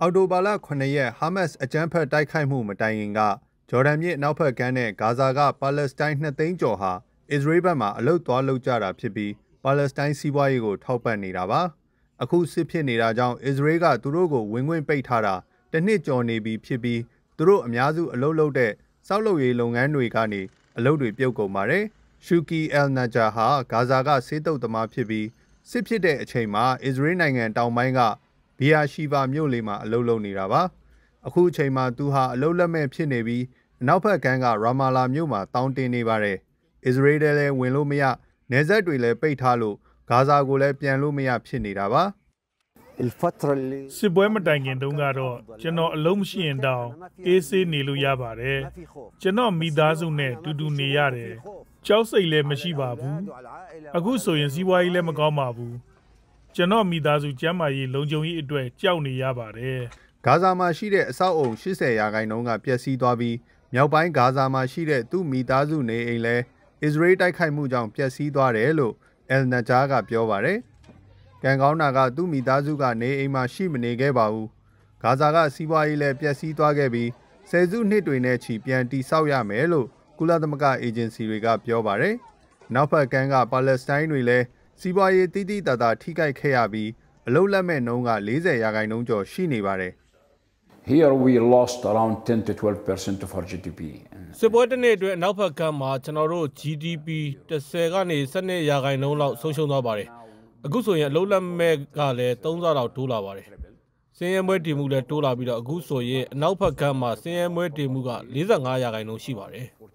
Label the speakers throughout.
Speaker 1: အော်တိုဘာလ9ရက်ဟာမတ်စ်အကြမ်းဖက်တိုက်ခိုက်မှုမတိုင်ခင်ကဂျော်ဒန်မြစ်နောက်ဖက်ကမ်းနဲ့ဂါဇာကပါလက်စတိုင်း2သိန်းကျော်ဟာအစ္စရေးဘက်မှအလုတ်သွားလုပ်ကြတာဖြစ်ပြီးပါလက်စတိုင်းစီးပွားရေးကိုထောက်ပံ့နေတာပါအခုစစ်ဖြစ်နေတာကြောင့်အစ္စရေးကသူတို့ကိုဝင်ခွင့်ပိတ်ထားတာတစ်နှစ်ကျော်နေပြီဖြစ်ပြီးသူတို့အများစုအလုတ်လုပ်တဲ့စောက်လုပ်ရေးလုပ်ငန်းတွေကနေအလုတ်တွေပြုတ်ကုန်ပါတယ်ရှူကီအယ်နာဂျာဟာဂါဇာကဆေးတုပ်သမားဖြစ်ပြီးစစ်ဖြစ်တဲ့အချိန်မှာအစ္စရေးနိုင်ငံတောင်ပိုင်းက ဘီယာရှိဗာမြို့လေးမှာအလုတ်လုပ်နေတာပါအခုအချိန်မှာသူဟာအလုတ်လက်မဲ့ဖြစ်နေပြီးအနောက်ဘက်ကမ်းကရာမာလာမြို့မှာတောင်းတင်နေပါတယ်အစ္စရေးလည်းဝင်လို့မရနေဆက်တွေလည်းပိတ်ထားလို့ဂါဇာကိုလည်းပြန်လို့မရဖြစ်နေတာပါ
Speaker 2: စစ်ပွဲမတိုင်ခင်တုန်းကတော့ကျွန်တော်အလုံးမရှိရင်တောင်အေးဆေးနေလို့ရပါတယ်ကျွန်တော်မိသားစုနဲ့တူတူနေရတယ်ကြောက်စိတ်လည်းမရှိပါဘူးအခုဆိုရင်စီးပွားရေးလည်းမကောင်းပါဘူး ကျွန်တော်မိသားစုကျန်းမာရေးလုံခြုံရေးအတွက်ကြောက်နေရပါတယ်
Speaker 1: ဂါဇာမှာရှိတဲ့အဆောက်အုံ80ရာခိုင်နှုန်းကပျက်စီးသွားပြီးမြောက်ပိုင်းဂါဇာမှာရှိတဲ့သူ့မိသားစုနေအိမ်လည်းအစ္စရေးတိုက်ခိုက်မှုကြောင့်ပျက်စီးသွားတယ်လို့အယ်နဂျာကပြောပါတယ်။ကံကောင်းတာကသူ့မိသားစုကနေအိမ်မှာရှိမနေခဲ့ပါဘူး။ဂါဇာကစီးပွားရေးလည်းပျက်စီးသွားခဲ့ပြီးဆယ်စုနှစ်တွေနဲ့ချီပြန်တိဆောက်ရမယ်လို့ကုလသမဂ္ဂအေဂျင်စီတွေကပြောပါတယ်။နောက်ဖက်ကမ်းကပါလက်စတိုင်းတွေလည်း စီးပွားရေးတိတိတတ်တာထိခိုက်ခဲ့ရပြီးအလုတ်လက်မဲ့နှုန်းက40ရာခိုင်နှုန်းကျော်ရှိနေပါတယ်။
Speaker 3: Here we lost around 10 to 12% of our GDP.
Speaker 4: စစ်ပွဲတစ်နေ့အတွင်းအနောက်ဘက်ကမ်းမှာကျွန်တော်တို့ GDP 10ကနေ12ရာခိုင်နှုန်းလောက်ဆုံးရှုံးသွားပါတယ်။အခုဆိုရင်အလုံးလက်မဲ့ကလည်း3ဆလောက်တိုးလာပါတယ်။စင်းရဲမွဲတည်မှုလည်းတိုးလာပြီးတော့အခုဆိုရင်အနောက်ဘက်ကမ်းမှာစင်းရဲမွဲတည်မှုက45ရာခိုင်နှုန်းရှိပါတယ်။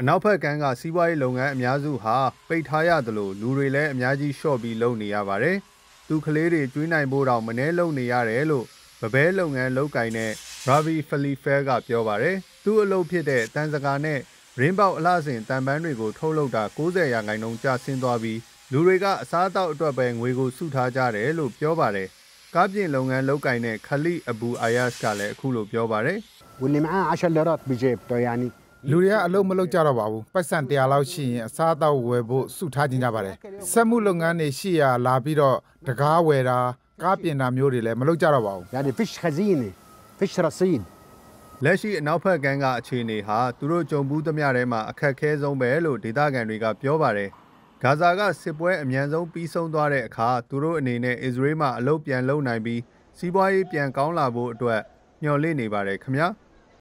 Speaker 1: အနောက်ဘက်ကမ်းကစီးပွားရေးလုပ်ငန်းအများစုဟာပိတ်ထားရတယ်လို့လူတွေလည်းအများကြီးရှော့ပြီးလုပ်နေရပါတယ်။သူကလေးတွေကျွေးနိုင်ဖို့တော့မနှဲလုံနေရတယ်လို့ဗဘဲလုပ်ငန်းလုပ်ကိုင်တဲ့ Ravi Falifel ကပြောပါတယ်။သူ့အလုပ်ဖြစ်တဲ့တန်စကာနဲ့ရင်းပေါက်အလှဆင်တန်ပန်းတွေကိုထုတ်လုပ်တာ90ရာခိုင်နှုန်းကျဆင်းသွားပြီးလူတွေကအစားအသောက်အတွက်ပဲငွေကိုစုထားကြတယ်လို့ပြောပါတယ်။ကားပြင်လုပ်ငန်းလုပ်ကိုင်တဲ့ခလီအဘူအာယာစ်ကလည်းအခုလိုပြောပါတယ်။
Speaker 5: واللي معاه 10 ليرات بجيبته يعني
Speaker 6: လူတွေကအလုံးမလုံးကြတော့ပါဘူးပတ်စံ100လောက်ရှိရင်အစားအသောက်ဝယ်ဖို့စုထားကြကြပါတယ်စက်မှုလုပ်ငန်းတွေရှိရလာပြီးတော့တကားဝယ်တာကားပြင်တာမျိုးတွေလည်းမလုပ်ကြတော့ပါဘူး
Speaker 5: يعني فيش خزينه فيش رصيد
Speaker 1: လက်ရှိအနောက်ဘက်ကမ်းကအခြေအနေဟာသူတို့ကြုံဘူးသမျှထဲမှာအခက်ခဲဆုံးပဲလို့ဒေသခံတွေကပြောပါတယ်ဂါဇာကစစ်ပွဲအမြန်ဆုံးပြီးဆုံးသွားတဲ့အခါသူတို့အနေနဲ့အစ္စရေးမှာအလုပ်ပြန်လုပ်နိုင်ပြီးစီးပွားရေးပြန်ကောင်းလာဖို့အတွက်မျှော်လင့်နေပါတယ်ခင်ဗျာ။